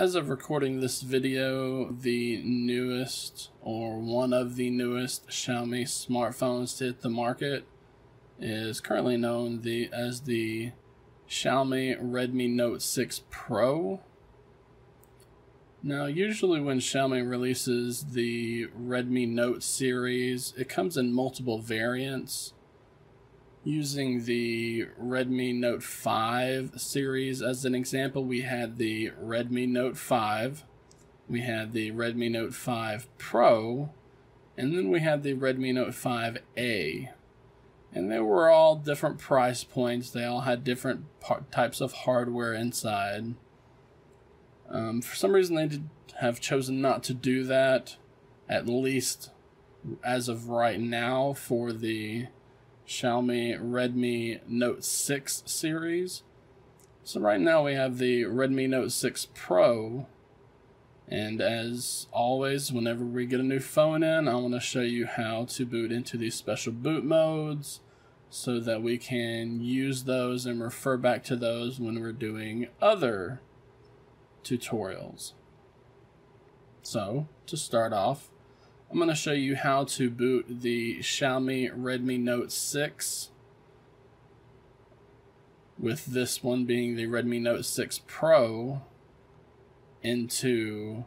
As of recording this video, the newest or one of the newest Xiaomi smartphones to hit the market is currently known the, as the Xiaomi Redmi Note 6 Pro. Now, usually when Xiaomi releases the Redmi Note series, it comes in multiple variants. Using the Redmi Note 5 series as an example, we had the Redmi Note 5, we had the Redmi Note 5 Pro, and then we had the Redmi Note 5A. And they were all different price points, they all had different types of hardware inside. Um, for some reason, they did have chosen not to do that, at least as of right now, for the Xiaomi Redmi Note 6 series. So right now we have the Redmi Note 6 Pro. And as always, whenever we get a new phone in, I want to show you how to boot into these special boot modes so that we can use those and refer back to those when we're doing other tutorials. So, to start off, I'm going to show you how to boot the Xiaomi Redmi Note 6 with this one being the Redmi Note 6 Pro into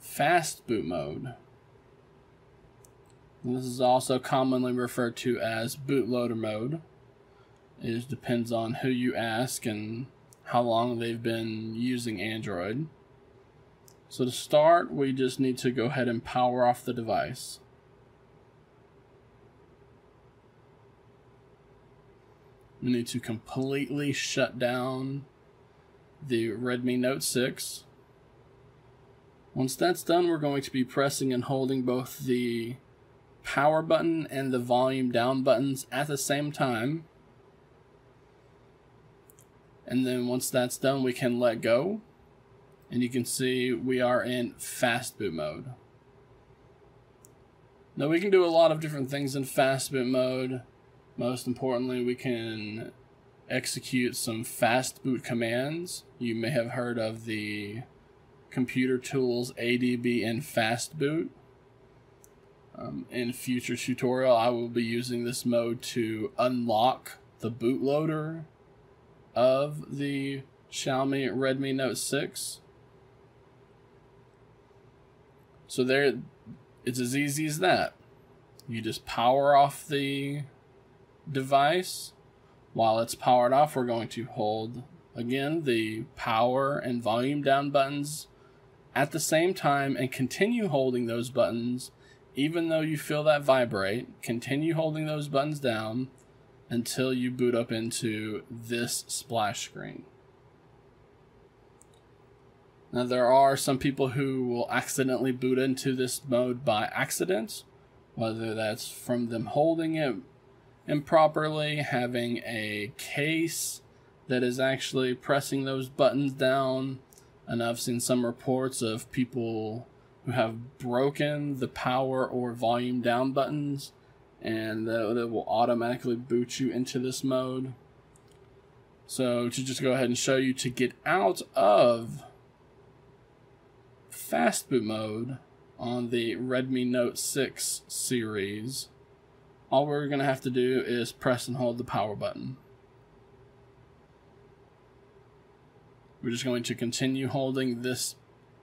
fast boot mode. This is also commonly referred to as bootloader mode. It depends on who you ask and how long they've been using Android. So to start, we just need to go ahead and power off the device. We need to completely shut down the Redmi Note 6. Once that's done, we're going to be pressing and holding both the power button and the volume down buttons at the same time. And then once that's done, we can let go and you can see we are in fast boot mode. Now we can do a lot of different things in fast boot mode. Most importantly, we can execute some fast boot commands. You may have heard of the computer tools ADB and fast boot. Um, in future tutorial, I will be using this mode to unlock the bootloader of the Xiaomi Redmi Note 6. So there, it's as easy as that. You just power off the device. While it's powered off, we're going to hold, again, the power and volume down buttons at the same time and continue holding those buttons even though you feel that vibrate. Continue holding those buttons down until you boot up into this splash screen. Now, there are some people who will accidentally boot into this mode by accident, whether that's from them holding it improperly, having a case that is actually pressing those buttons down. And I've seen some reports of people who have broken the power or volume down buttons, and that, will automatically boot you into this mode. So, to just go ahead and show you to get out of fast boot mode on the Redmi Note 6 series, all we're going to have to do is press and hold the power button. We're just going to continue holding this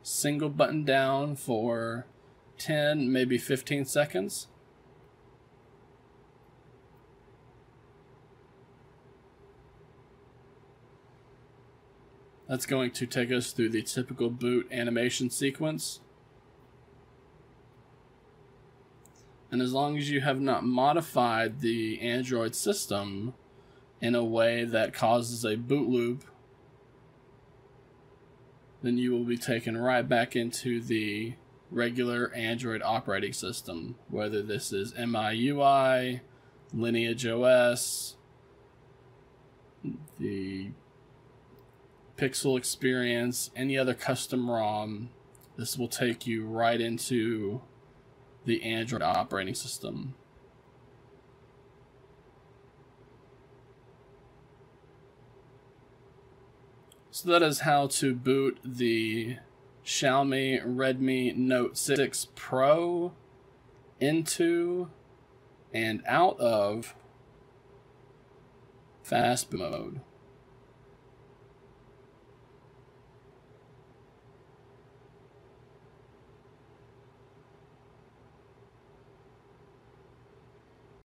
single button down for 10, maybe 15 seconds. That's going to take us through the typical boot animation sequence. And as long as you have not modified the Android system in a way that causes a boot loop, then you will be taken right back into the regular Android operating system, whether this is MIUI, Lineage OS, the Pixel experience, any other custom ROM, this will take you right into the Android operating system. So that is how to boot the Xiaomi Redmi Note 6 Pro into and out of fast mode.